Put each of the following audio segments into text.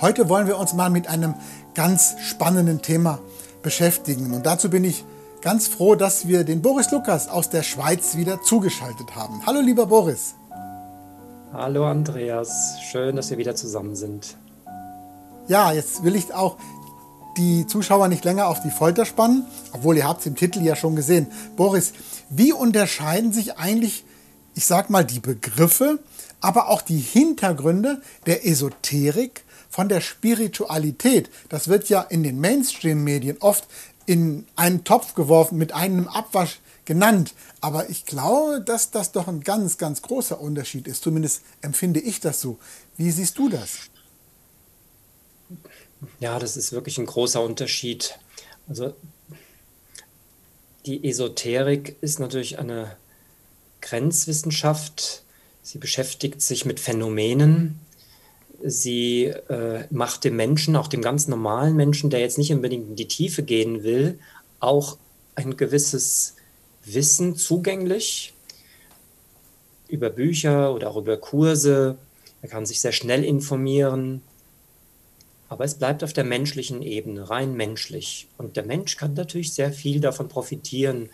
Heute wollen wir uns mal mit einem ganz spannenden Thema beschäftigen. Und dazu bin ich ganz froh, dass wir den Boris Lukas aus der Schweiz wieder zugeschaltet haben. Hallo lieber Boris. Hallo Andreas, schön, dass wir wieder zusammen sind. Ja, jetzt will ich auch die Zuschauer nicht länger auf die Folter spannen, obwohl ihr habt es im Titel ja schon gesehen. Boris, wie unterscheiden sich eigentlich, ich sag mal, die Begriffe, aber auch die Hintergründe der Esoterik von der Spiritualität? Das wird ja in den Mainstream-Medien oft in einen Topf geworfen, mit einem Abwasch genannt. Aber ich glaube, dass das doch ein ganz, ganz großer Unterschied ist. Zumindest empfinde ich das so. Wie siehst du das? Ja, das ist wirklich ein großer Unterschied. Also die Esoterik ist natürlich eine Grenzwissenschaft. Sie beschäftigt sich mit Phänomenen. Sie äh, macht dem Menschen, auch dem ganz normalen Menschen, der jetzt nicht unbedingt in die Tiefe gehen will, auch ein gewisses Wissen zugänglich über Bücher oder auch über Kurse. Er kann sich sehr schnell informieren. Aber es bleibt auf der menschlichen Ebene, rein menschlich. Und der Mensch kann natürlich sehr viel davon profitieren,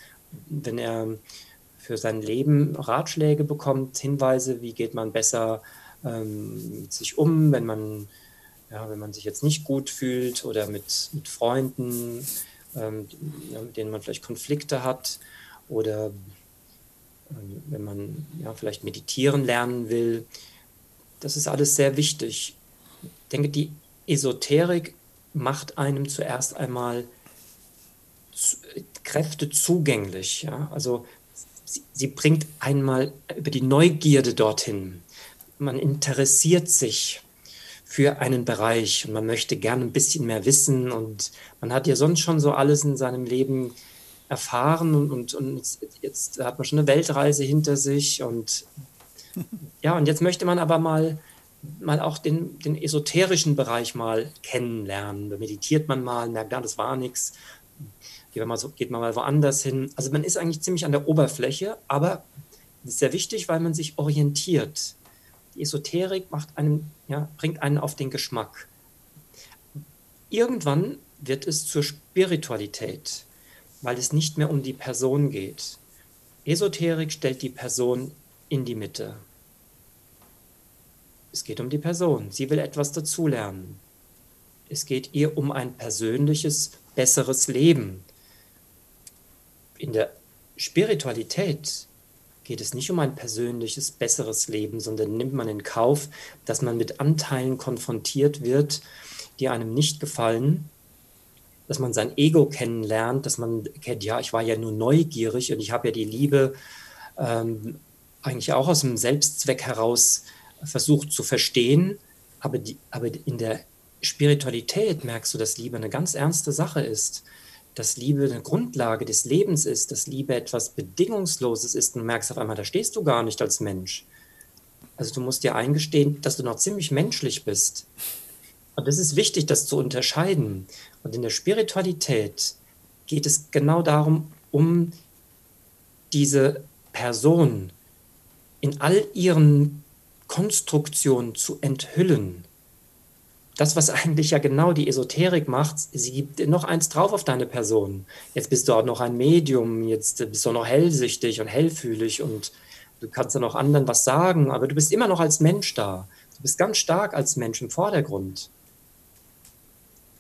wenn er für sein Leben Ratschläge bekommt, Hinweise, wie geht man besser ähm, sich um, wenn man, ja, wenn man sich jetzt nicht gut fühlt oder mit, mit Freunden, ähm, mit denen man vielleicht Konflikte hat oder ähm, wenn man ja, vielleicht meditieren lernen will. Das ist alles sehr wichtig. Ich denke, die Esoterik macht einem zuerst einmal Kräfte zugänglich. Ja? Also sie, sie bringt einmal über die Neugierde dorthin. Man interessiert sich für einen Bereich und man möchte gerne ein bisschen mehr wissen und man hat ja sonst schon so alles in seinem Leben erfahren und, und, und jetzt hat man schon eine Weltreise hinter sich und ja, und jetzt möchte man aber mal mal auch den, den esoterischen Bereich mal kennenlernen. Da meditiert man mal, merkt, ja, das war nichts. Geht man, so, geht man mal woanders hin. Also man ist eigentlich ziemlich an der Oberfläche, aber das ist sehr wichtig, weil man sich orientiert. Die Esoterik macht einem, ja, bringt einen auf den Geschmack. Irgendwann wird es zur Spiritualität, weil es nicht mehr um die Person geht. Esoterik stellt die Person in die Mitte. Es geht um die Person. Sie will etwas dazulernen. Es geht ihr um ein persönliches, besseres Leben. In der Spiritualität geht es nicht um ein persönliches, besseres Leben, sondern nimmt man in Kauf, dass man mit Anteilen konfrontiert wird, die einem nicht gefallen, dass man sein Ego kennenlernt, dass man kennt, ja, ich war ja nur neugierig und ich habe ja die Liebe ähm, eigentlich auch aus dem Selbstzweck heraus versucht zu verstehen, aber, die, aber in der Spiritualität merkst du, dass Liebe eine ganz ernste Sache ist, dass Liebe eine Grundlage des Lebens ist, dass Liebe etwas Bedingungsloses ist und merkst auf einmal, da stehst du gar nicht als Mensch. Also du musst dir eingestehen, dass du noch ziemlich menschlich bist. Und es ist wichtig, das zu unterscheiden. Und in der Spiritualität geht es genau darum, um diese Person in all ihren Konstruktion zu enthüllen. Das, was eigentlich ja genau die Esoterik macht, sie gibt noch eins drauf auf deine Person. Jetzt bist du auch noch ein Medium, jetzt bist du auch noch hellsichtig und hellfühlig und du kannst dann auch anderen was sagen, aber du bist immer noch als Mensch da. Du bist ganz stark als Mensch im Vordergrund.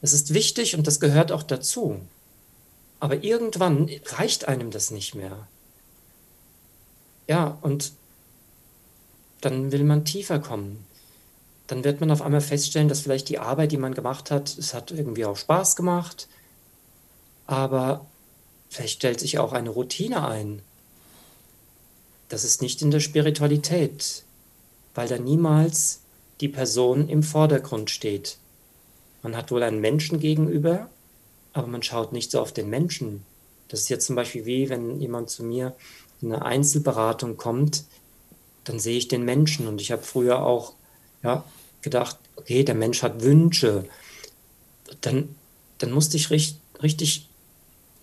Das ist wichtig und das gehört auch dazu. Aber irgendwann reicht einem das nicht mehr. Ja, und dann will man tiefer kommen. Dann wird man auf einmal feststellen, dass vielleicht die Arbeit, die man gemacht hat, es hat irgendwie auch Spaß gemacht, aber vielleicht stellt sich auch eine Routine ein. Das ist nicht in der Spiritualität, weil da niemals die Person im Vordergrund steht. Man hat wohl einen Menschen gegenüber, aber man schaut nicht so auf den Menschen. Das ist jetzt zum Beispiel wie, wenn jemand zu mir in eine Einzelberatung kommt, dann sehe ich den Menschen. Und ich habe früher auch ja, gedacht, okay, der Mensch hat Wünsche. Dann, dann musste ich richtig, richtig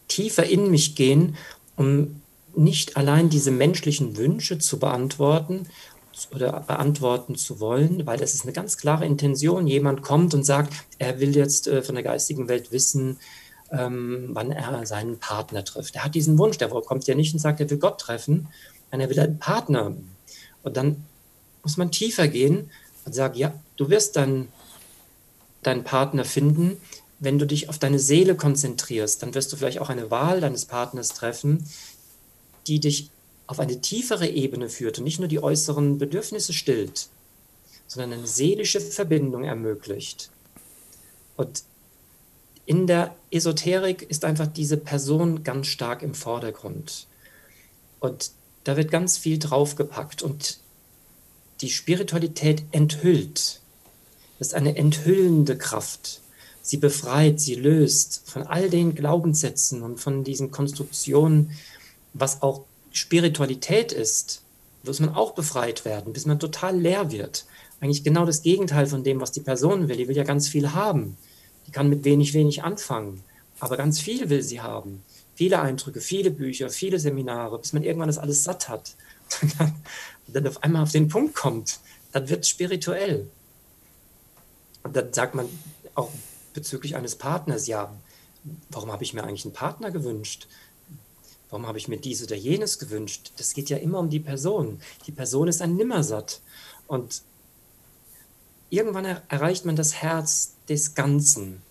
tiefer in mich gehen, um nicht allein diese menschlichen Wünsche zu beantworten, oder beantworten zu wollen, weil das ist eine ganz klare Intention. Jemand kommt und sagt, er will jetzt äh, von der geistigen Welt wissen, ähm, wann er seinen Partner trifft. Er hat diesen Wunsch, der kommt ja nicht und sagt, er will Gott treffen, sondern er will einen Partner. Und dann muss man tiefer gehen und sagen, ja, du wirst dann deinen Partner finden, wenn du dich auf deine Seele konzentrierst. Dann wirst du vielleicht auch eine Wahl deines Partners treffen, die dich auf eine tiefere Ebene führt und nicht nur die äußeren Bedürfnisse stillt, sondern eine seelische Verbindung ermöglicht. Und in der Esoterik ist einfach diese Person ganz stark im Vordergrund. Und da wird ganz viel draufgepackt und die Spiritualität enthüllt. Ist eine enthüllende Kraft. Sie befreit, sie löst von all den Glaubenssätzen und von diesen Konstruktionen, was auch Spiritualität ist, muss man auch befreit werden, bis man total leer wird. Eigentlich genau das Gegenteil von dem, was die Person will. Die will ja ganz viel haben. Die kann mit wenig, wenig anfangen. Aber ganz viel will sie haben. Viele Eindrücke, viele Bücher, viele Seminare, bis man irgendwann das alles satt hat. Und dann, dann auf einmal auf den Punkt kommt, dann wird es spirituell. Und dann sagt man auch bezüglich eines Partners, ja, warum habe ich mir eigentlich einen Partner gewünscht? Warum habe ich mir dies oder jenes gewünscht? Das geht ja immer um die Person. Die Person ist ein Nimmersatt. Und irgendwann er erreicht man das Herz des Ganzen.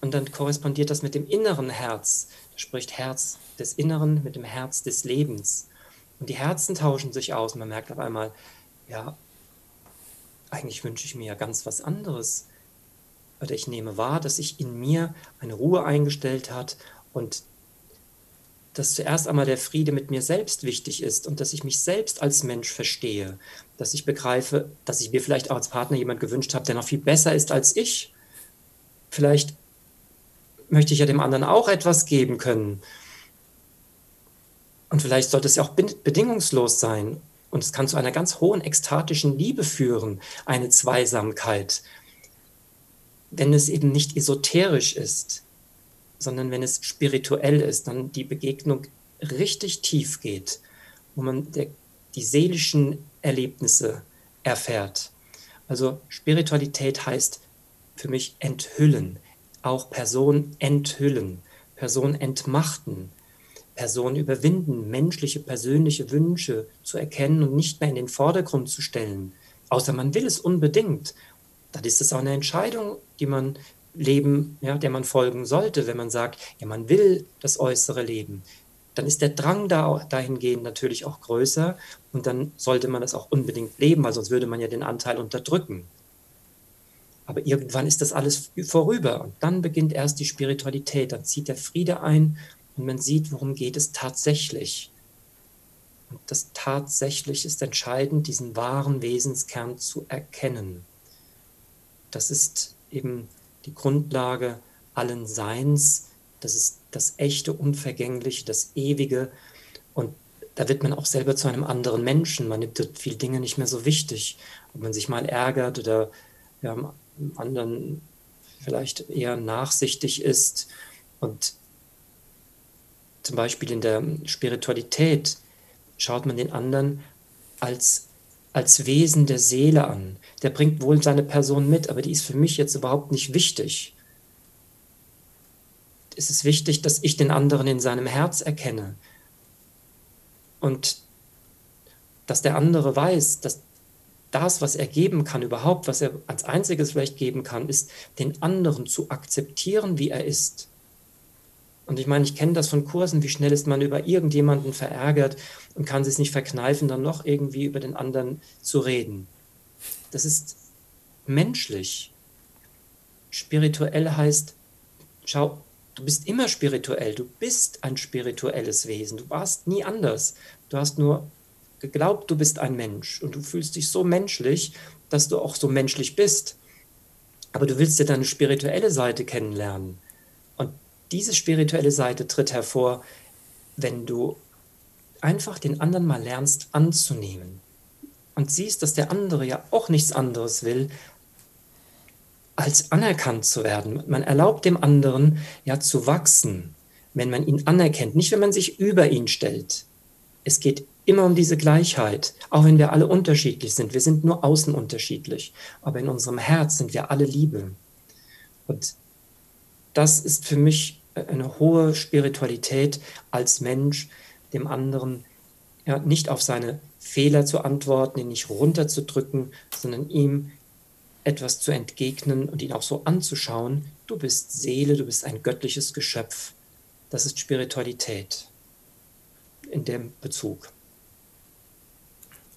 Und dann korrespondiert das mit dem inneren Herz. Da spricht Herz des Inneren mit dem Herz des Lebens. Und die Herzen tauschen sich aus. Man merkt auf einmal, ja, eigentlich wünsche ich mir ja ganz was anderes. Oder ich nehme wahr, dass sich in mir eine Ruhe eingestellt hat und dass zuerst einmal der Friede mit mir selbst wichtig ist und dass ich mich selbst als Mensch verstehe, dass ich begreife, dass ich mir vielleicht auch als Partner jemand gewünscht habe, der noch viel besser ist als ich. Vielleicht möchte ich ja dem anderen auch etwas geben können. Und vielleicht sollte es ja auch bedingungslos sein. Und es kann zu einer ganz hohen ekstatischen Liebe führen, eine Zweisamkeit, wenn es eben nicht esoterisch ist sondern wenn es spirituell ist, dann die Begegnung richtig tief geht, wo man der, die seelischen Erlebnisse erfährt. Also Spiritualität heißt für mich enthüllen, auch Person enthüllen, Person entmachten, Person überwinden, menschliche, persönliche Wünsche zu erkennen und nicht mehr in den Vordergrund zu stellen. Außer man will es unbedingt. Dann ist es auch eine Entscheidung, die man Leben, ja, der man folgen sollte, wenn man sagt, ja, man will das äußere Leben, dann ist der Drang da dahingehend natürlich auch größer und dann sollte man das auch unbedingt leben, weil sonst würde man ja den Anteil unterdrücken. Aber irgendwann ist das alles vorüber und dann beginnt erst die Spiritualität, dann zieht der Friede ein und man sieht, worum geht es tatsächlich. Und das tatsächlich ist entscheidend, diesen wahren Wesenskern zu erkennen. Das ist eben die Grundlage allen Seins. Das ist das echte, unvergängliche, das ewige. Und da wird man auch selber zu einem anderen Menschen. Man nimmt viele Dinge nicht mehr so wichtig. Ob man sich mal ärgert oder ja, anderen vielleicht eher nachsichtig ist. Und zum Beispiel in der Spiritualität schaut man den anderen als als Wesen der Seele an. Der bringt wohl seine Person mit, aber die ist für mich jetzt überhaupt nicht wichtig. Es ist wichtig, dass ich den anderen in seinem Herz erkenne und dass der andere weiß, dass das, was er geben kann, überhaupt, was er als einziges vielleicht geben kann, ist, den anderen zu akzeptieren, wie er ist und ich meine, ich kenne das von Kursen, wie schnell ist man über irgendjemanden verärgert und kann sich nicht verkneifen, dann noch irgendwie über den anderen zu reden. Das ist menschlich. Spirituell heißt, schau, du bist immer spirituell, du bist ein spirituelles Wesen, du warst nie anders. Du hast nur geglaubt, du bist ein Mensch und du fühlst dich so menschlich, dass du auch so menschlich bist. Aber du willst ja deine spirituelle Seite kennenlernen diese spirituelle Seite tritt hervor, wenn du einfach den anderen mal lernst anzunehmen und siehst, dass der andere ja auch nichts anderes will, als anerkannt zu werden. Man erlaubt dem anderen ja zu wachsen, wenn man ihn anerkennt, nicht wenn man sich über ihn stellt. Es geht immer um diese Gleichheit, auch wenn wir alle unterschiedlich sind. Wir sind nur außen unterschiedlich, aber in unserem Herz sind wir alle Liebe. Und das ist für mich eine hohe Spiritualität als Mensch, dem anderen ja, nicht auf seine Fehler zu antworten, ihn nicht runterzudrücken, sondern ihm etwas zu entgegnen und ihn auch so anzuschauen. Du bist Seele, du bist ein göttliches Geschöpf. Das ist Spiritualität in dem Bezug.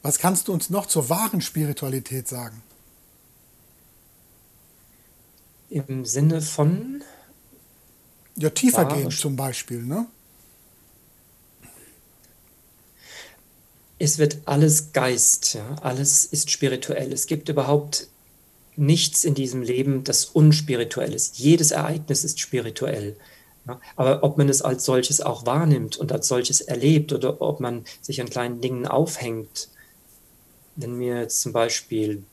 Was kannst du uns noch zur wahren Spiritualität sagen? Im Sinne von? Ja, tiefer gehen zum Beispiel, ne? Es wird alles Geist, ja? alles ist spirituell. Es gibt überhaupt nichts in diesem Leben, das unspirituell ist. Jedes Ereignis ist spirituell. Ja? Aber ob man es als solches auch wahrnimmt und als solches erlebt oder ob man sich an kleinen Dingen aufhängt, wenn mir jetzt zum Beispiel,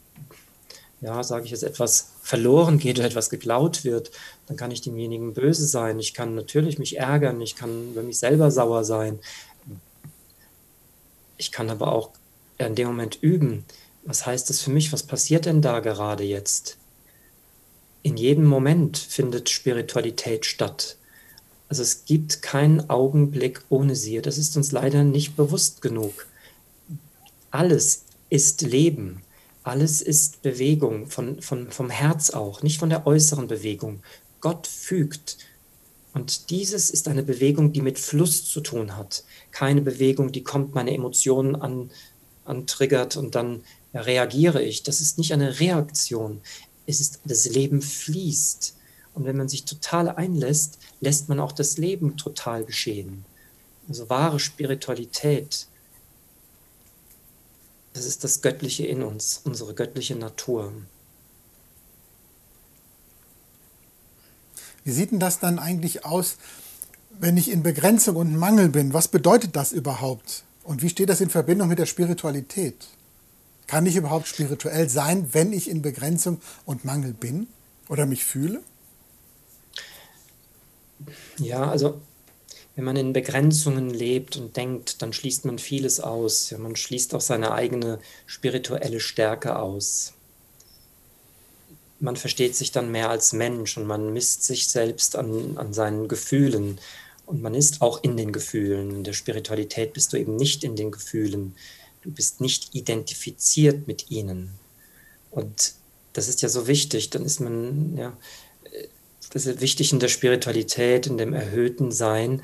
ja, sage ich jetzt, etwas verloren geht oder etwas geklaut wird, dann kann ich demjenigen böse sein. Ich kann natürlich mich ärgern, ich kann über mich selber sauer sein. Ich kann aber auch in dem Moment üben. Was heißt das für mich? Was passiert denn da gerade jetzt? In jedem Moment findet Spiritualität statt. Also es gibt keinen Augenblick ohne sie. Das ist uns leider nicht bewusst genug. Alles ist Leben. Alles ist Bewegung, von, von, vom Herz auch, nicht von der äußeren Bewegung. Gott fügt. Und dieses ist eine Bewegung, die mit Fluss zu tun hat. Keine Bewegung, die kommt, meine Emotionen an, antriggert und dann reagiere ich. Das ist nicht eine Reaktion. Es ist, das Leben fließt. Und wenn man sich total einlässt, lässt man auch das Leben total geschehen. Also wahre Spiritualität das ist das Göttliche in uns, unsere göttliche Natur. Wie sieht denn das dann eigentlich aus, wenn ich in Begrenzung und Mangel bin? Was bedeutet das überhaupt? Und wie steht das in Verbindung mit der Spiritualität? Kann ich überhaupt spirituell sein, wenn ich in Begrenzung und Mangel bin oder mich fühle? Ja, also wenn man in Begrenzungen lebt und denkt, dann schließt man vieles aus. Ja, man schließt auch seine eigene spirituelle Stärke aus. Man versteht sich dann mehr als Mensch und man misst sich selbst an, an seinen Gefühlen. Und man ist auch in den Gefühlen. In der Spiritualität bist du eben nicht in den Gefühlen. Du bist nicht identifiziert mit ihnen. Und das ist ja so wichtig. Dann ist man, ja, das ist wichtig in der Spiritualität, in dem erhöhten Sein,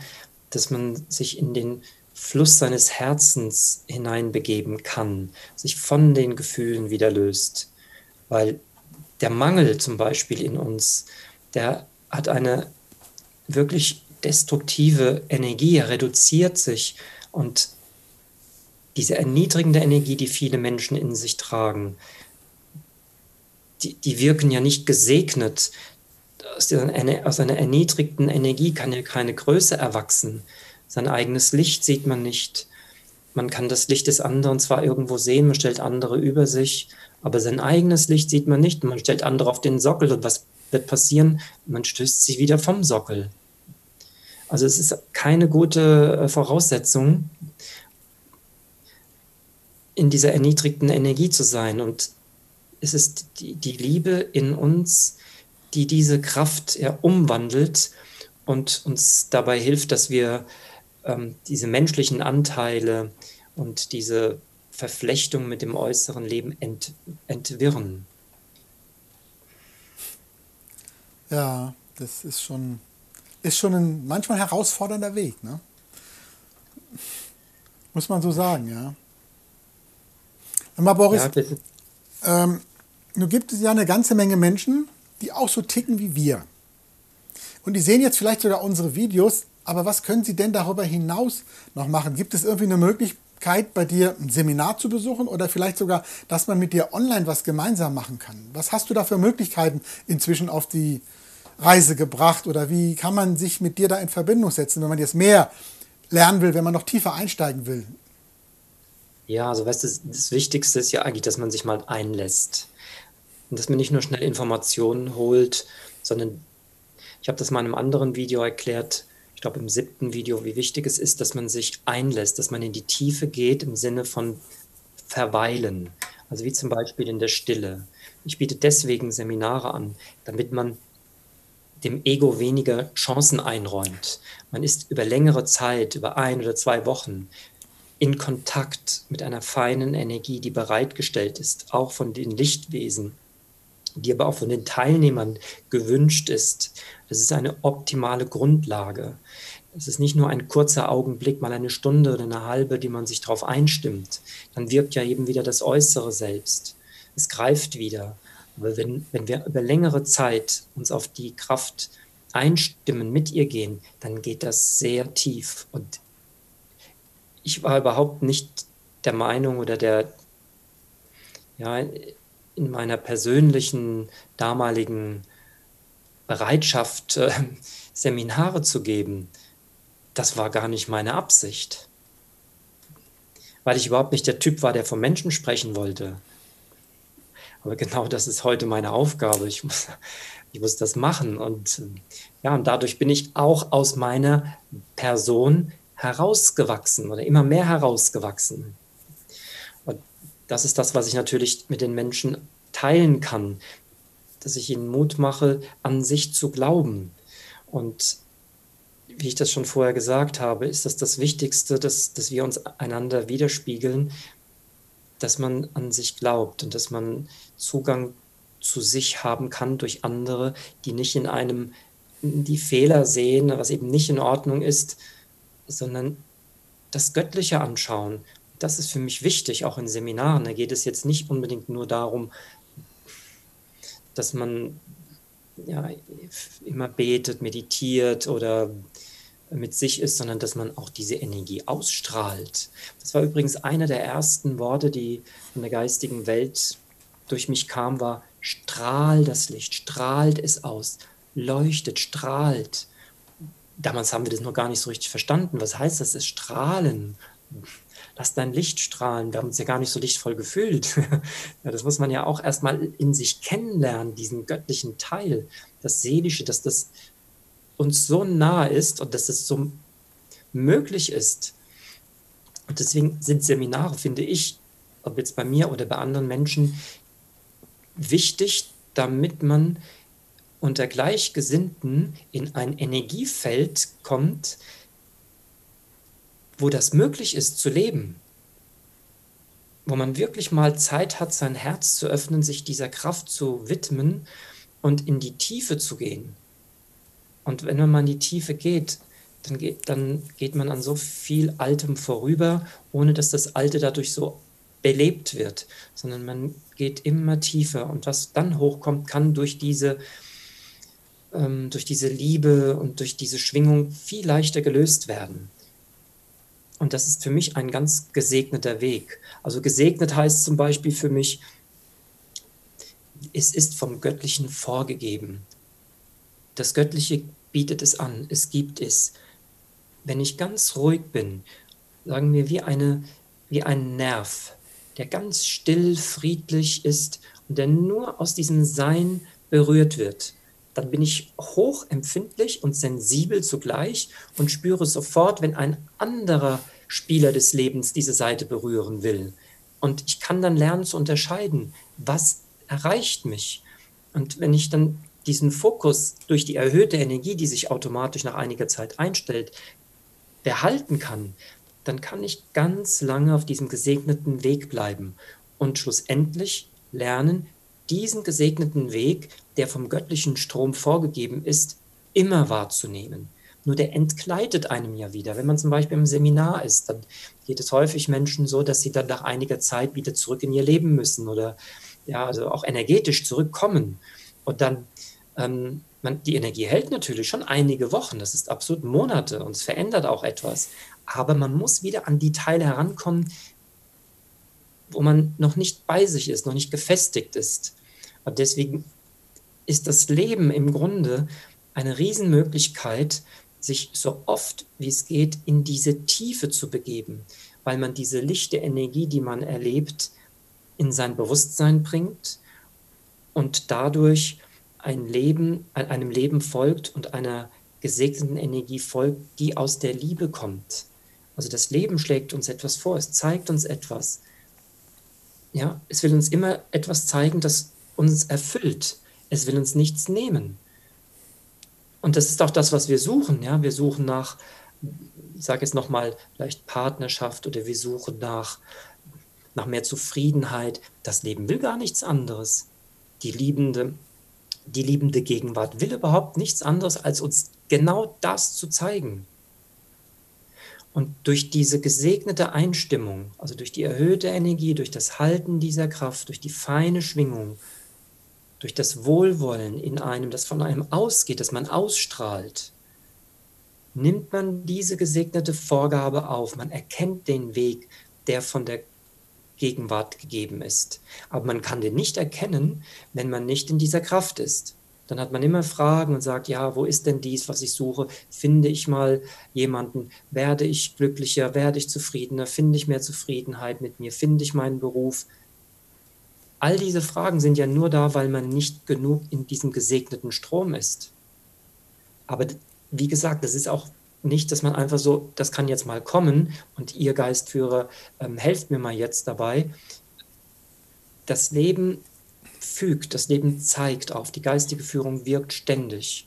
dass man sich in den Fluss seines Herzens hineinbegeben kann, sich von den Gefühlen wieder löst. Weil der Mangel zum Beispiel in uns, der hat eine wirklich destruktive Energie, er reduziert sich und diese erniedrigende Energie, die viele Menschen in sich tragen, die, die wirken ja nicht gesegnet, aus, dieser, aus einer erniedrigten Energie kann ja keine Größe erwachsen. Sein eigenes Licht sieht man nicht. Man kann das Licht des anderen zwar irgendwo sehen, man stellt andere über sich, aber sein eigenes Licht sieht man nicht. Man stellt andere auf den Sockel und was wird passieren? Man stößt sie wieder vom Sockel. Also es ist keine gute äh, Voraussetzung, in dieser erniedrigten Energie zu sein. Und es ist die, die Liebe in uns, die diese Kraft ja, umwandelt und uns dabei hilft, dass wir ähm, diese menschlichen Anteile und diese Verflechtung mit dem äußeren Leben ent, entwirren. Ja, das ist schon, ist schon ein manchmal herausfordernder Weg, ne? Muss man so sagen, ja. Aber Boris, ja, ähm, nun gibt es ja eine ganze Menge Menschen, die auch so ticken wie wir. Und die sehen jetzt vielleicht sogar unsere Videos, aber was können sie denn darüber hinaus noch machen? Gibt es irgendwie eine Möglichkeit, bei dir ein Seminar zu besuchen oder vielleicht sogar, dass man mit dir online was gemeinsam machen kann? Was hast du da für Möglichkeiten inzwischen auf die Reise gebracht oder wie kann man sich mit dir da in Verbindung setzen, wenn man jetzt mehr lernen will, wenn man noch tiefer einsteigen will? Ja, also weißt du, das Wichtigste ist ja eigentlich, dass man sich mal einlässt. Und dass man nicht nur schnell Informationen holt, sondern ich habe das mal in einem anderen Video erklärt, ich glaube im siebten Video, wie wichtig es ist, dass man sich einlässt, dass man in die Tiefe geht im Sinne von verweilen. Also wie zum Beispiel in der Stille. Ich biete deswegen Seminare an, damit man dem Ego weniger Chancen einräumt. Man ist über längere Zeit, über ein oder zwei Wochen, in Kontakt mit einer feinen Energie, die bereitgestellt ist, auch von den Lichtwesen, die aber auch von den Teilnehmern gewünscht ist. Das ist eine optimale Grundlage. Es ist nicht nur ein kurzer Augenblick, mal eine Stunde oder eine halbe, die man sich darauf einstimmt. Dann wirkt ja eben wieder das Äußere selbst. Es greift wieder. Aber wenn, wenn wir über längere Zeit uns auf die Kraft einstimmen, mit ihr gehen, dann geht das sehr tief. Und ich war überhaupt nicht der Meinung oder der, ja, in meiner persönlichen damaligen Bereitschaft, äh, Seminare zu geben, das war gar nicht meine Absicht. Weil ich überhaupt nicht der Typ war, der vom Menschen sprechen wollte. Aber genau das ist heute meine Aufgabe. Ich muss, ich muss das machen. Und ja, und dadurch bin ich auch aus meiner Person herausgewachsen oder immer mehr herausgewachsen. Das ist das, was ich natürlich mit den Menschen teilen kann, dass ich ihnen Mut mache, an sich zu glauben. Und wie ich das schon vorher gesagt habe, ist das das Wichtigste, dass, dass wir uns einander widerspiegeln, dass man an sich glaubt und dass man Zugang zu sich haben kann durch andere, die nicht in einem die Fehler sehen, was eben nicht in Ordnung ist, sondern das Göttliche anschauen. Das ist für mich wichtig, auch in Seminaren. Da geht es jetzt nicht unbedingt nur darum, dass man ja, immer betet, meditiert oder mit sich ist, sondern dass man auch diese Energie ausstrahlt. Das war übrigens einer der ersten Worte, die von der geistigen Welt durch mich kam, war strahl das Licht, strahlt es aus, leuchtet, strahlt damals haben wir das noch gar nicht so richtig verstanden. Was heißt das? Es strahlen. Lass dein Licht strahlen. Wir haben uns ja gar nicht so lichtvoll gefühlt. ja, das muss man ja auch erstmal in sich kennenlernen, diesen göttlichen Teil, das Seelische, dass das uns so nah ist und dass es so möglich ist. Und deswegen sind Seminare, finde ich, ob jetzt bei mir oder bei anderen Menschen, wichtig, damit man unter Gleichgesinnten in ein Energiefeld kommt, wo das möglich ist zu leben, wo man wirklich mal Zeit hat, sein Herz zu öffnen, sich dieser Kraft zu widmen und in die Tiefe zu gehen. Und wenn man in die Tiefe geht, dann geht, dann geht man an so viel Altem vorüber, ohne dass das Alte dadurch so belebt wird, sondern man geht immer tiefer. Und was dann hochkommt, kann durch diese ähm, durch diese Liebe und durch diese Schwingung viel leichter gelöst werden. Und das ist für mich ein ganz gesegneter Weg. Also gesegnet heißt zum Beispiel für mich, es ist vom Göttlichen vorgegeben. Das Göttliche bietet es an, es gibt es. Wenn ich ganz ruhig bin, sagen wir wie, eine, wie ein Nerv, der ganz still, friedlich ist und der nur aus diesem Sein berührt wird, dann bin ich hochempfindlich und sensibel zugleich und spüre sofort, wenn ein anderer Spieler des Lebens diese Seite berühren will. Und ich kann dann lernen zu unterscheiden, was erreicht mich. Und wenn ich dann diesen Fokus durch die erhöhte Energie, die sich automatisch nach einiger Zeit einstellt, behalten kann, dann kann ich ganz lange auf diesem gesegneten Weg bleiben und schlussendlich lernen, diesen gesegneten Weg, der vom göttlichen Strom vorgegeben ist, immer wahrzunehmen. Nur der entkleidet einem ja wieder. Wenn man zum Beispiel im Seminar ist, dann geht es häufig Menschen so, dass sie dann nach einiger Zeit wieder zurück in ihr Leben müssen oder ja, also auch energetisch zurückkommen. Und dann, ähm, man, die Energie hält natürlich schon einige Wochen, das ist absolut Monate und es verändert auch etwas. Aber man muss wieder an die Teile herankommen, wo man noch nicht bei sich ist, noch nicht gefestigt ist. Und deswegen ist das Leben im Grunde eine Riesenmöglichkeit, sich so oft wie es geht in diese Tiefe zu begeben, weil man diese lichte Energie, die man erlebt, in sein Bewusstsein bringt und dadurch ein Leben, einem Leben folgt und einer gesegneten Energie folgt, die aus der Liebe kommt. Also das Leben schlägt uns etwas vor, es zeigt uns etwas. Ja, es will uns immer etwas zeigen, das uns erfüllt. Es will uns nichts nehmen. Und das ist auch das, was wir suchen. Ja, wir suchen nach, ich sage jetzt nochmal, vielleicht Partnerschaft oder wir suchen nach, nach mehr Zufriedenheit. Das Leben will gar nichts anderes. Die liebende, die liebende Gegenwart will überhaupt nichts anderes, als uns genau das zu zeigen. Und durch diese gesegnete Einstimmung, also durch die erhöhte Energie, durch das Halten dieser Kraft, durch die feine Schwingung, durch das Wohlwollen in einem, das von einem ausgeht, das man ausstrahlt, nimmt man diese gesegnete Vorgabe auf. Man erkennt den Weg, der von der Gegenwart gegeben ist. Aber man kann den nicht erkennen, wenn man nicht in dieser Kraft ist. Dann hat man immer Fragen und sagt, ja, wo ist denn dies, was ich suche? Finde ich mal jemanden? Werde ich glücklicher? Werde ich zufriedener? Finde ich mehr Zufriedenheit mit mir? Finde ich meinen Beruf? All diese Fragen sind ja nur da, weil man nicht genug in diesem gesegneten Strom ist. Aber wie gesagt, das ist auch nicht, dass man einfach so, das kann jetzt mal kommen und ihr Geistführer ähm, helft mir mal jetzt dabei. Das Leben fügt, das Leben zeigt auf, die geistige Führung wirkt ständig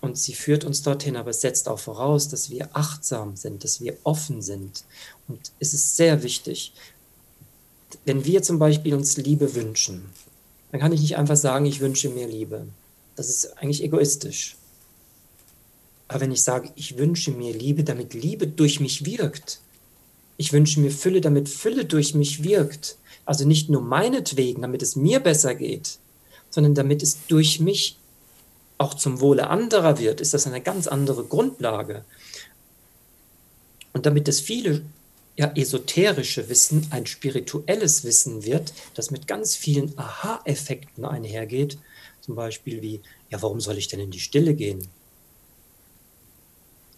und sie führt uns dorthin, aber es setzt auch voraus, dass wir achtsam sind, dass wir offen sind. Und es ist sehr wichtig, wenn wir zum Beispiel uns Liebe wünschen, dann kann ich nicht einfach sagen, ich wünsche mir Liebe. Das ist eigentlich egoistisch. Aber wenn ich sage, ich wünsche mir Liebe, damit Liebe durch mich wirkt, ich wünsche mir Fülle, damit Fülle durch mich wirkt, also nicht nur meinetwegen, damit es mir besser geht, sondern damit es durch mich auch zum Wohle anderer wird, ist das eine ganz andere Grundlage. Und damit es viele ja, esoterische Wissen ein spirituelles Wissen wird, das mit ganz vielen Aha-Effekten einhergeht. Zum Beispiel wie, ja, warum soll ich denn in die Stille gehen?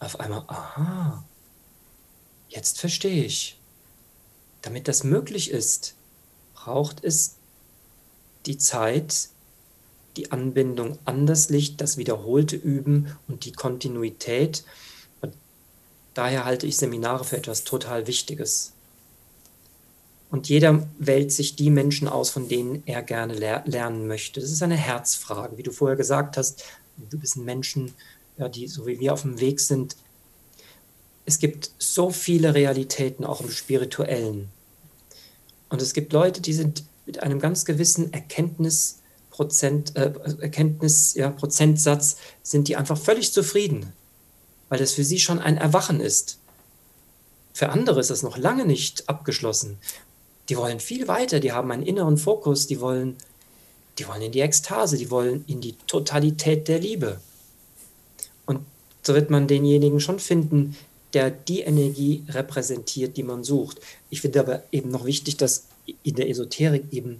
Auf einmal, aha, jetzt verstehe ich. Damit das möglich ist, braucht es die Zeit, die Anbindung an das Licht, das wiederholte Üben und die Kontinuität Daher halte ich Seminare für etwas total Wichtiges. Und jeder wählt sich die Menschen aus, von denen er gerne ler lernen möchte. Das ist eine Herzfrage. Wie du vorher gesagt hast, du bist ein Menschen, ja, die so wie wir auf dem Weg sind. Es gibt so viele Realitäten, auch im Spirituellen. Und es gibt Leute, die sind mit einem ganz gewissen Erkenntnisprozent, äh, Erkenntnis, ja, Prozentsatz, sind die einfach völlig zufrieden weil das für sie schon ein Erwachen ist. Für andere ist das noch lange nicht abgeschlossen. Die wollen viel weiter, die haben einen inneren Fokus, die wollen, die wollen in die Ekstase, die wollen in die Totalität der Liebe. Und so wird man denjenigen schon finden, der die Energie repräsentiert, die man sucht. Ich finde aber eben noch wichtig, dass in der Esoterik eben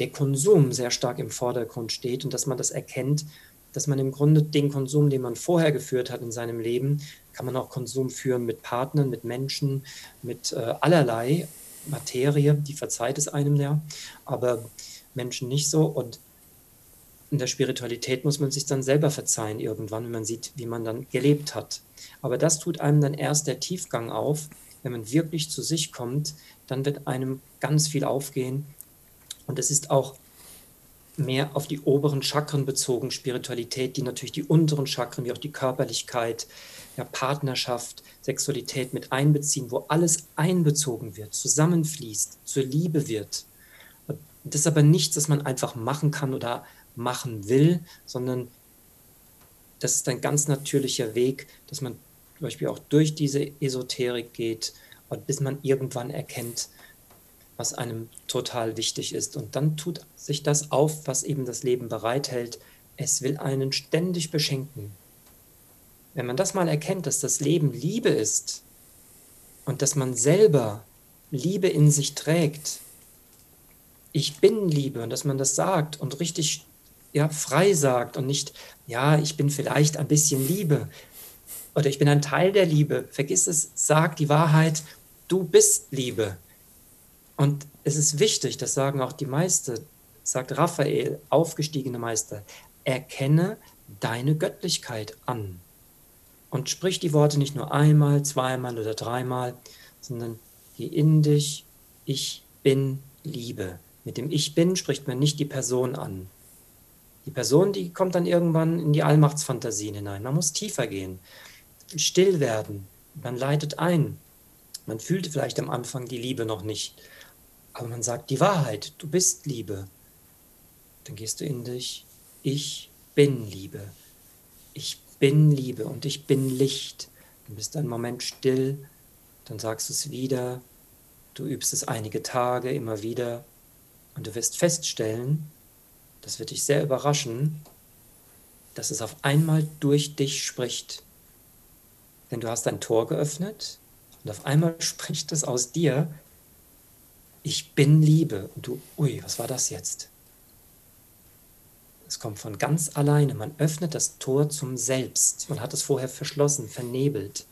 der Konsum sehr stark im Vordergrund steht und dass man das erkennt dass man im Grunde den Konsum, den man vorher geführt hat in seinem Leben, kann man auch Konsum führen mit Partnern, mit Menschen, mit äh, allerlei Materie, die verzeiht es einem ja, aber Menschen nicht so. Und in der Spiritualität muss man sich dann selber verzeihen irgendwann, wenn man sieht, wie man dann gelebt hat. Aber das tut einem dann erst der Tiefgang auf. Wenn man wirklich zu sich kommt, dann wird einem ganz viel aufgehen. Und es ist auch mehr auf die oberen Chakren bezogen, Spiritualität, die natürlich die unteren Chakren, wie auch die Körperlichkeit, ja, Partnerschaft, Sexualität mit einbeziehen, wo alles einbezogen wird, zusammenfließt, zur Liebe wird. Das ist aber nichts, das man einfach machen kann oder machen will, sondern das ist ein ganz natürlicher Weg, dass man zum Beispiel auch durch diese Esoterik geht und bis man irgendwann erkennt, was einem total wichtig ist. Und dann tut sich das auf, was eben das Leben bereithält. Es will einen ständig beschenken. Wenn man das mal erkennt, dass das Leben Liebe ist und dass man selber Liebe in sich trägt, ich bin Liebe und dass man das sagt und richtig ja, frei sagt und nicht, ja, ich bin vielleicht ein bisschen Liebe oder ich bin ein Teil der Liebe. Vergiss es, sag die Wahrheit, du bist Liebe. Und es ist wichtig, das sagen auch die Meister, sagt Raphael, aufgestiegene Meister, erkenne deine Göttlichkeit an. Und sprich die Worte nicht nur einmal, zweimal oder dreimal, sondern geh in dich, ich bin Liebe. Mit dem Ich bin spricht man nicht die Person an. Die Person, die kommt dann irgendwann in die Allmachtsfantasien hinein. Man muss tiefer gehen, still werden. Man leitet ein. Man fühlte vielleicht am Anfang die Liebe noch nicht, aber man sagt die Wahrheit, du bist Liebe. Dann gehst du in dich, ich bin Liebe. Ich bin Liebe und ich bin Licht. Dann bist du einen Moment still, dann sagst du es wieder, du übst es einige Tage immer wieder und du wirst feststellen, das wird dich sehr überraschen, dass es auf einmal durch dich spricht. Denn du hast ein Tor geöffnet und auf einmal spricht es aus dir, ich bin Liebe. Und du, ui, was war das jetzt? Es kommt von ganz alleine. Man öffnet das Tor zum Selbst. Man hat es vorher verschlossen, vernebelt.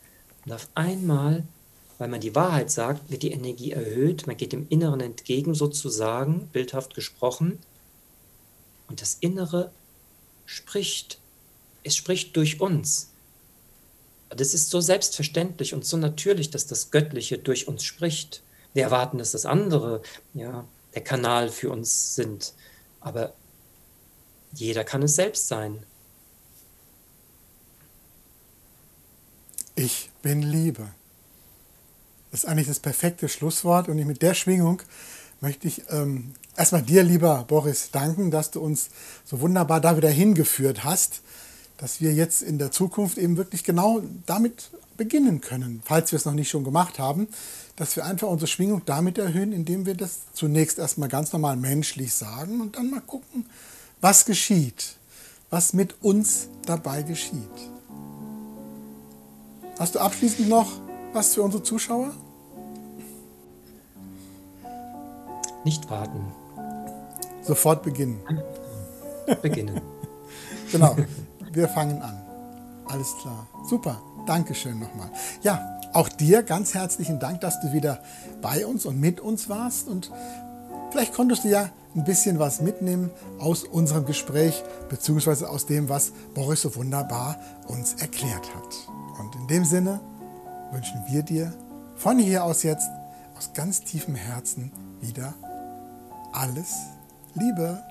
Und auf einmal, weil man die Wahrheit sagt, wird die Energie erhöht. Man geht dem Inneren entgegen, sozusagen, bildhaft gesprochen. Und das Innere spricht. Es spricht durch uns. Das ist so selbstverständlich und so natürlich, dass das Göttliche durch uns spricht. Wir erwarten, dass das andere ja, der Kanal für uns sind. Aber jeder kann es selbst sein. Ich bin Liebe. Das ist eigentlich das perfekte Schlusswort und mit der Schwingung möchte ich ähm, erstmal dir, lieber Boris, danken, dass du uns so wunderbar da wieder hingeführt hast, dass wir jetzt in der Zukunft eben wirklich genau damit beginnen können, falls wir es noch nicht schon gemacht haben, dass wir einfach unsere Schwingung damit erhöhen, indem wir das zunächst erstmal ganz normal menschlich sagen und dann mal gucken, was geschieht, was mit uns dabei geschieht. Hast du abschließend noch was für unsere Zuschauer? Nicht warten. Sofort beginnen. Beginnen. genau. Wir fangen an. Alles klar. Super. Dankeschön nochmal. Ja, auch dir ganz herzlichen Dank, dass du wieder bei uns und mit uns warst. Und vielleicht konntest du ja ein bisschen was mitnehmen aus unserem Gespräch, beziehungsweise aus dem, was Boris so wunderbar uns erklärt hat. Und in dem Sinne wünschen wir dir von hier aus jetzt aus ganz tiefem Herzen wieder alles Liebe.